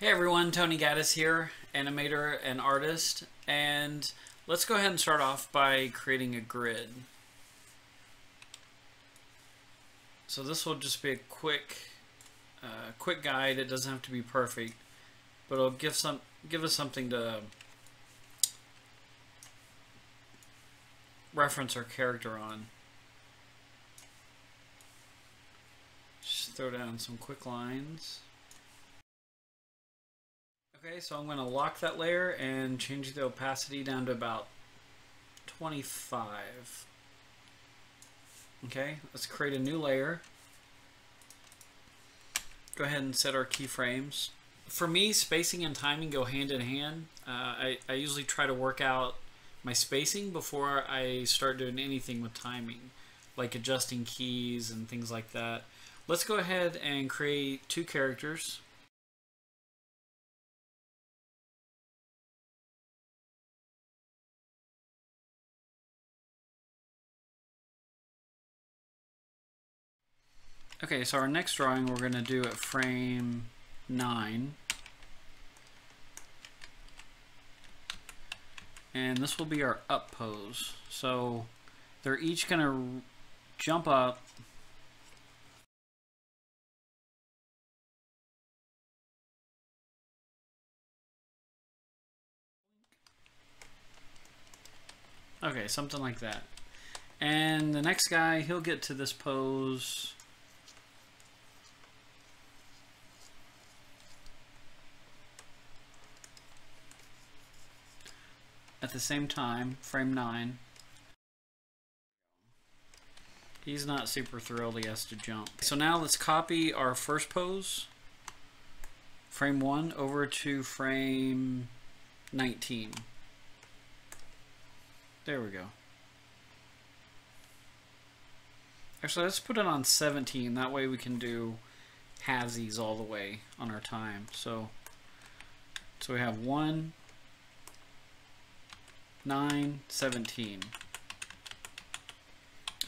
Hey everyone, Tony Gaddis here, animator and artist, and let's go ahead and start off by creating a grid. So this will just be a quick, uh, quick guide. It doesn't have to be perfect, but it'll give some, give us something to reference our character on. Just throw down some quick lines. Okay, so I'm going to lock that layer and change the opacity down to about 25. Okay, let's create a new layer. Go ahead and set our keyframes. For me, spacing and timing go hand in hand. Uh, I, I usually try to work out my spacing before I start doing anything with timing, like adjusting keys and things like that. Let's go ahead and create two characters. Okay, so our next drawing we're going to do at frame 9. And this will be our up pose. So they're each going to jump up Okay, something like that. And the next guy, he'll get to this pose at the same time, frame 9. He's not super thrilled he has to jump. So now let's copy our first pose, frame 1, over to frame 19. There we go. Actually, let's put it on 17. That way we can do halvesies all the way on our time. So, so we have 1, 9, 17.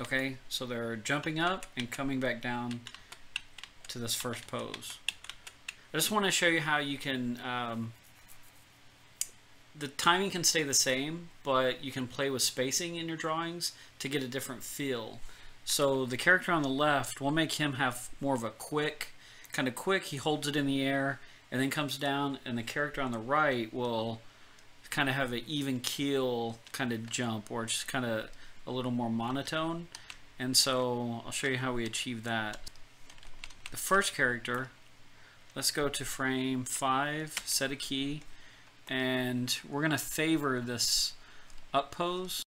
Okay, so they're jumping up and coming back down to this first pose. I just want to show you how you can, um, the timing can stay the same, but you can play with spacing in your drawings to get a different feel. So the character on the left, we'll make him have more of a quick, kind of quick, he holds it in the air and then comes down, and the character on the right will kind of have an even keel kind of jump or just kind of a little more monotone. And so I'll show you how we achieve that. The first character let's go to frame 5 set a key and we're gonna favor this up pose.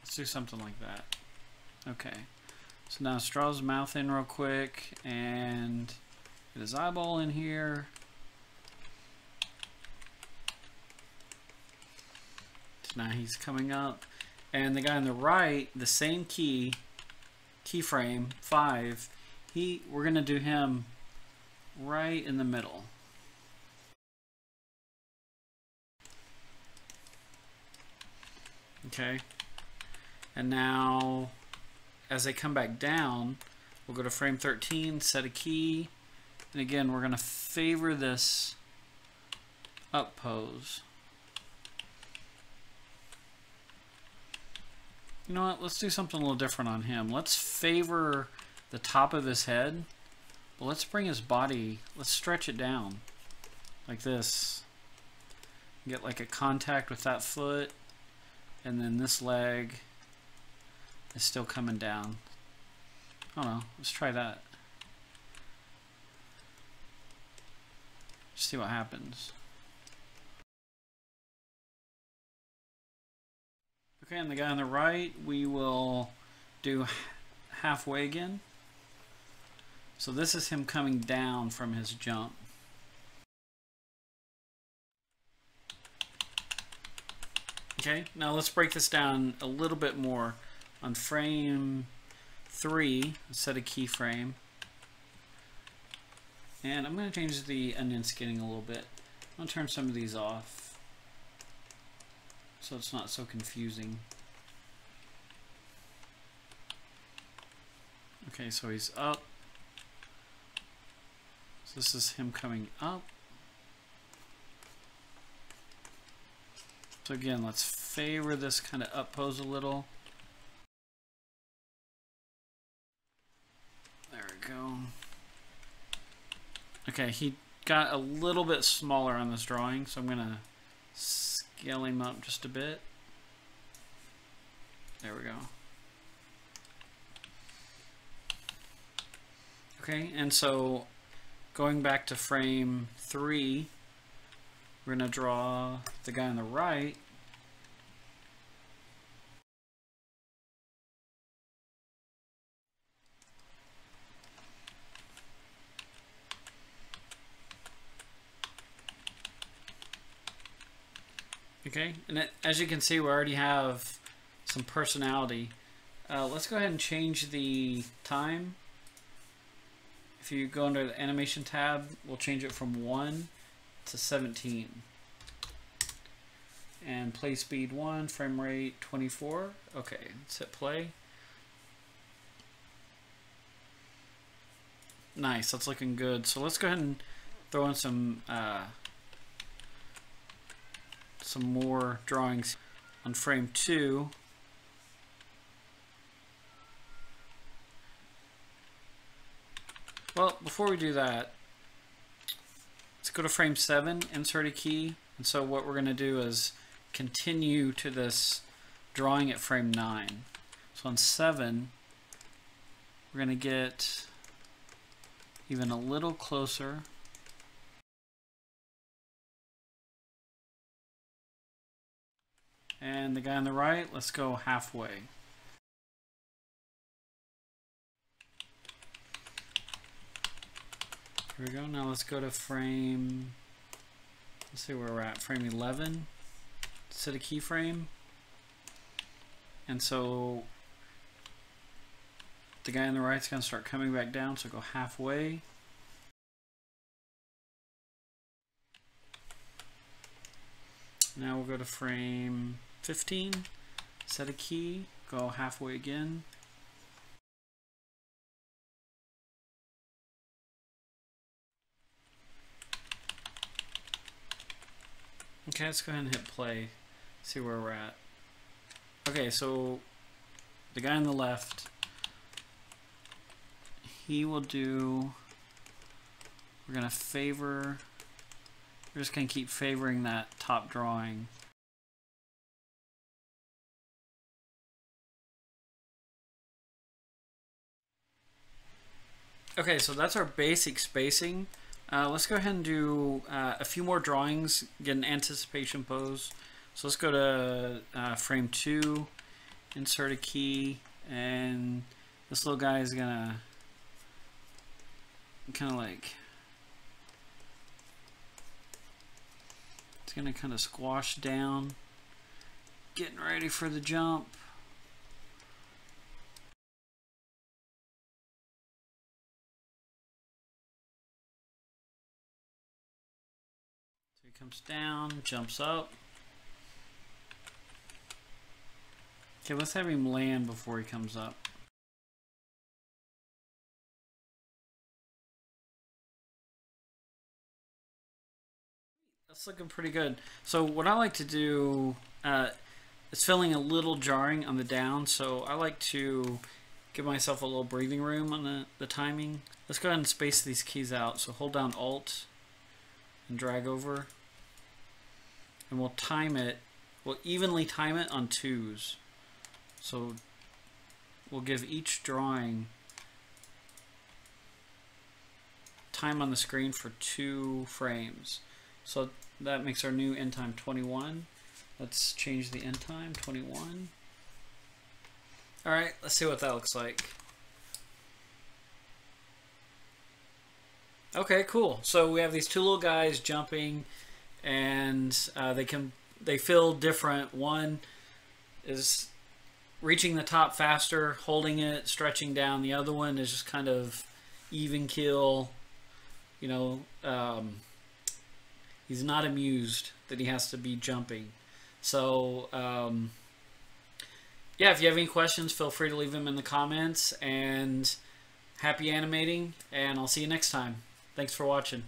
Let's do something like that. Okay so now straw his mouth in real quick and get his eyeball in here. So now he's coming up. And the guy on the right, the same key, keyframe, 5, he we're going to do him right in the middle. Okay. And now as they come back down, we'll go to frame 13, set a key, and again, we're going to favor this up pose. You know what, let's do something a little different on him. Let's favor the top of his head, but let's bring his body, let's stretch it down like this. Get like a contact with that foot, and then this leg is still coming down. I don't know. Let's try that. see what happens. Okay, and the guy on the right, we will do halfway again. So this is him coming down from his jump. Okay, now let's break this down a little bit more. On frame 3, set a keyframe. And I'm going to change the onion skinning a little bit. To turn some of these off so it's not so confusing. Okay, so he's up. So this is him coming up. So again, let's favor this kind of up pose a little. There we go. Okay, he got a little bit smaller on this drawing, so I'm going to scale him up just a bit. There we go. Okay, and so going back to frame 3, we're going to draw the guy on the right. Okay, and it, as you can see, we already have some personality. Uh, let's go ahead and change the time. If you go under the animation tab, we'll change it from 1 to 17. And play speed 1, frame rate 24. Okay, let's hit play. Nice, that's looking good. So let's go ahead and throw in some uh, some more drawings on frame 2. Well, before we do that, let's go to frame 7, insert a key. And so what we're going to do is continue to this drawing at frame 9. So on 7, we're going to get even a little closer. And the guy on the right, let's go halfway. Here we go. Now let's go to frame, let's see where we're at, frame 11. Set a keyframe. And so the guy on the right is going to start coming back down, so go halfway. Now we'll go to frame 15, set a key, go halfway again. Okay, let's go ahead and hit play, see where we're at. Okay, so the guy on the left, he will do, we're going to favor, we're just going to keep favoring that top drawing. Okay, so that's our basic spacing. Uh, let's go ahead and do uh, a few more drawings, get an anticipation pose. So let's go to uh, frame 2, insert a key, and this little guy is gonna kind of like, it's gonna kind of squash down, getting ready for the jump. Comes down, jumps up. Okay, let's have him land before he comes up. That's looking pretty good. So what I like to do, uh, it's feeling a little jarring on the down, so I like to give myself a little breathing room on the, the timing. Let's go ahead and space these keys out. So hold down Alt and drag over and we'll time it, we'll evenly time it on twos. So we'll give each drawing time on the screen for two frames. So that makes our new end time 21. Let's change the end time, 21. All right, let's see what that looks like. Okay, cool. So we have these two little guys jumping and uh, they can they feel different. One is reaching the top faster, holding it, stretching down. The other one is just kind of even keel. You know, um, he's not amused that he has to be jumping. So, um, yeah, if you have any questions, feel free to leave them in the comments. And happy animating, and I'll see you next time. Thanks for watching.